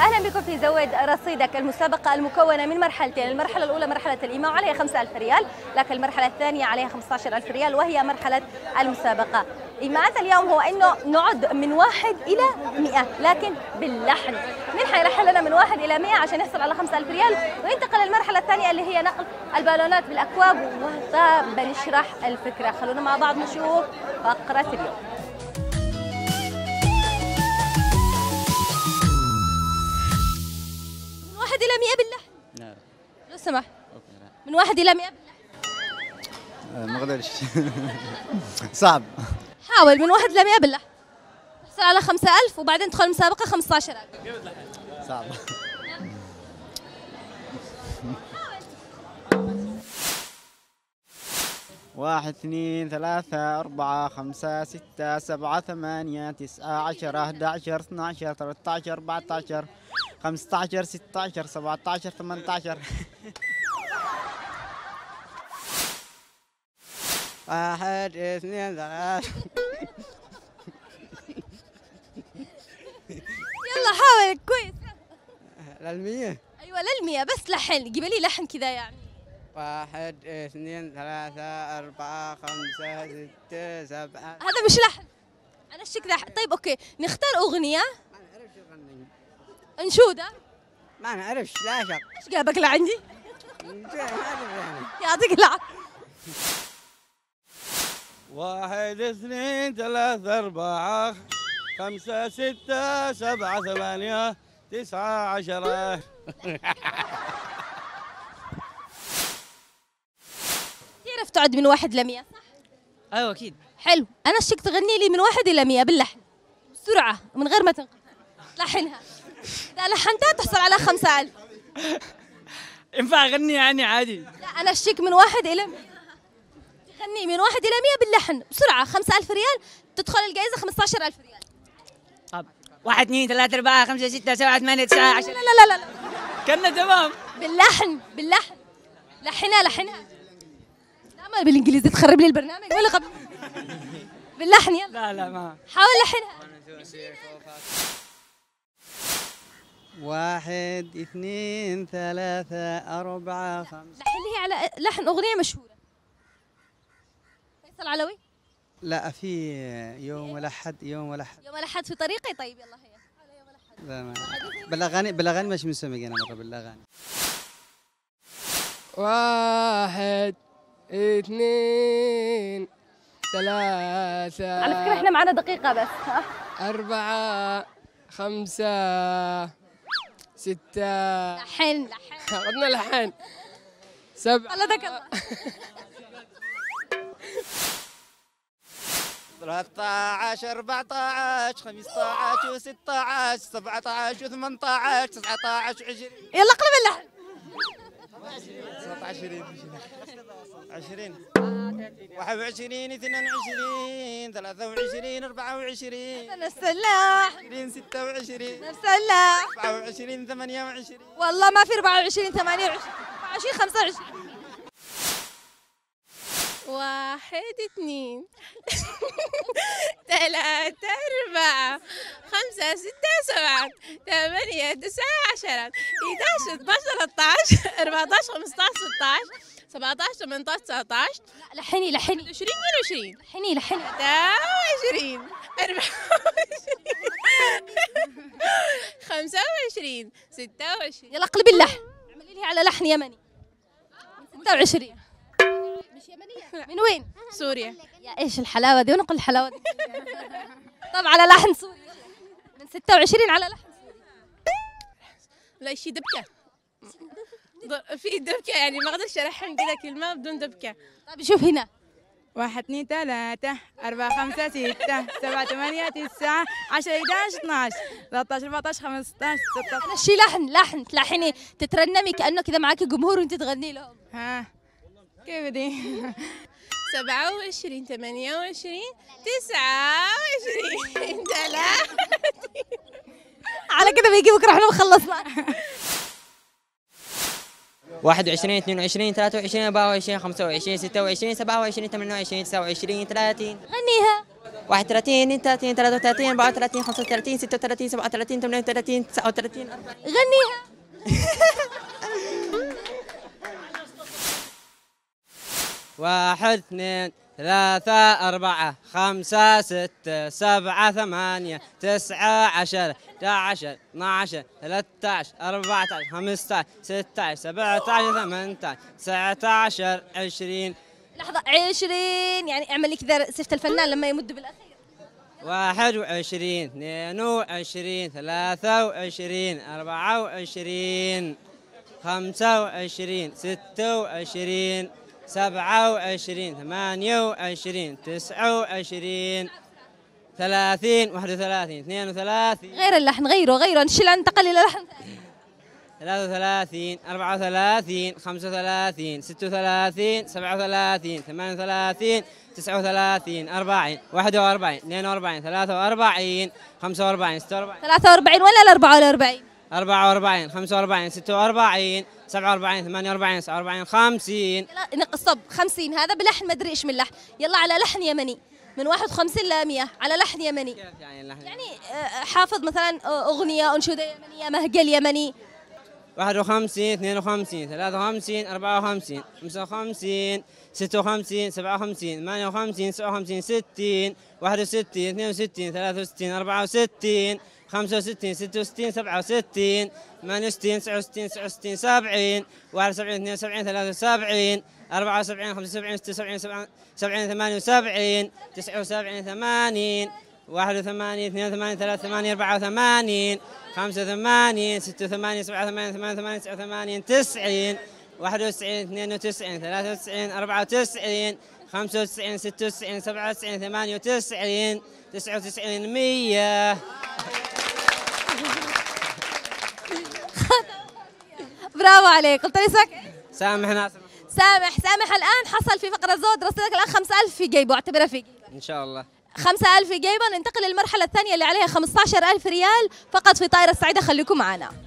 أهلا بكم في زود رصيدك المسابقة المكونة من مرحلتين المرحلة الأولى مرحلة الإيماء وعليها 5000 ريال لكن المرحلة الثانية عليها 15000 ريال وهي مرحلة المسابقة. إيماءات اليوم هو إنه نعد من واحد إلى 100 لكن باللحن. مين حيلحن لنا من واحد إلى 100 عشان يحصل على 5000 ريال وينتقل للمرحلة الثانية اللي هي نقل البالونات بالأكواب. وبنشرح الفكرة. خلونا مع بعض نشوف فقرة اليوم. واحد إلى مئة باللحن آه، ما أقدرش صعب. حاول من واحد إلى مئة باللحن تحصل على خمسة ألف وبعدين تدخل عشر ألف. صعب. واحد اثنين ثلاثة أربعة خمسة ستة سبعة ثمانية تسعة عشرة أحد عشر اثنا عشر ثلاثة عشر أربعة عشر خمسة عشر ستة عشر سبعة عشر ثمانية عشر. واحد اثنين ثلاثة يلا حاول كويس. للمية؟ أيوة للمئة بس لحن جيب لي لحن كذا يعني. واحد اثنين ثلاثة أربعة خمسة ستة سبعة. هذا مش لحن. أنا الشك لحن طيب أوكي. نختار أغنية. ما نعرفش نغني أنشودة. ما نعرفش لا شك. إيش جابك لعندي؟ يعطيك العافية. واحد اثنين ثلاثة أربعة خمسة ستة سبعة ثمانية تسعة عشرة. تعرف تعد من واحد لمئة أيوه أكيد. حلو. أنا الشك تغني لي من واحد إلى مئة باللحن. بسرعة من غير ما تنقطع. لحنها إذا لحنتها تحصل على خمسة ألف. ينفع أغني يعني عادي؟ لا أنا الشيك من واحد إلى مئة. تغني من واحد إلى مئة باللحن بسرعة خمسة ألف ريال تدخل الجائزة خمسة عشر ألف ريال. طب واحد اثنين ثلاثة أربعة خمسة ستة سبعة ثمانية تسعة لا عشرة. لا لا لا, لا. كنا تمام. باللحن باللحن. لحنها لحنها. لا ما بالإنجليزي تخرب لي البرنامج. ولا قبل. باللحن يلا. لا لا ما. حاول لحنها. واحد اثنين ثلاثة أربعة خمسة. لحن لي على لحن أغنية مشهورة. فيصل علوي؟ لا في يوم ولا حد يوم ولا حد. يوم الأحد في طريقي؟ طيب يلا هي لا ما بالاغاني بالاغاني مش مسمق أنا مره بالاغاني. واحد اثنين ثلاثة على فكرة إحنا معنا دقيقة بس ها؟ أربعة خمسة ستة. لحن لحن. أخذنا الحين سبعة الله. 13 14 15 و16 17 و18 19 20 يلا اقلب اللحن 19 20 21 22 23 24 نفس اللحن 20 26 نفس اللحن 24 28 والله ما في 24 28 24 25 واحد اثنين. ثلاثة أربعة خمسة ستة سبعة ثمانية تسعة عشرة 11 12 13 14 15 16 17 18 19 لا لحني لحني. 20 22 لحني لحني. 23 24 25 26 يلا اقلبي اللحن اعملي لي على لحن يمني. من 26 مش يمنية. من وين؟ سوريا. يا إيش الحلاوة دي؟ ونقل الحلاوة دي. طب على لحن سوري. من 26 على لحن لا شي دبكة. في دبكة يعني ما أقدرش الحن كذا كلمة بدون دبكة. طيب شوف هنا. واحد اثنين ثلاثة أربعة خمسة ستة سبعة ثمانية تسعة عشرة 11 12 13 14 15 16 أنا شي لحن لحن. تلحني تترنمي كأنه كذا معاكي جمهور وأنت تغني لهم. ها. كيف دي؟ سبعة وعشرين ثمانية وعشرين تسعة وعشرين. ثلاثة على كذا بيجي بكرة إحنا خلصنا 21 22 23 24 25 26 27 28 29 30 غنيها. 31 32 33 34 35 36 37 38 39 40 غنيها. واحد اثنين ثلاثة أربعة خمسة ستة سبعة ثمانية تسعة عشرة 11 12 13 14 15 16 17 18 19 20 لحظة 20 يعني اعمل لي كذا صفة الفنان لما يمد بالأخير. 21 22 23 24 25 26 27 28 29 30 31 32 غير اللحن غيره غيره نشيل انتقل إلى لحن ثاني 33 34 35 36 37 38 39 40 41 42 43 45 46 43 ولا ال 44 44 45 46 47 48 49 50 لا نقص صب 50 هذا بلحن ما أدري إيش من لحن. يلا على لحن يمني. من 51 ل 100 على لحن يمني. كيف يعني اللحن؟ يعني آه، حافظ مثلا آه، أغنية أنشودة يمنية مهجل يمني. 51 52 53 54 55 56 57 58 59 60 61 62 63 64 65 66 67 68 69 69 70 71 72 73 74 75 76 70 78 79 80 81 82 83 84 85 86 87 88 89 90 91 92 93 94 95 96 97 98 99 100 برافو عليك. قلت لي سامح ناصر. سامح سامح. الآن حصل في فقرة زود رصيدك الآن 5000 في جيبه. اعتبرها في جيبه إن شاء الله. 5000 في جيبه ننتقل للمرحلة الثانية اللي عليها 15000 ريال. فقط في طائرة السعيده خليكم معنا.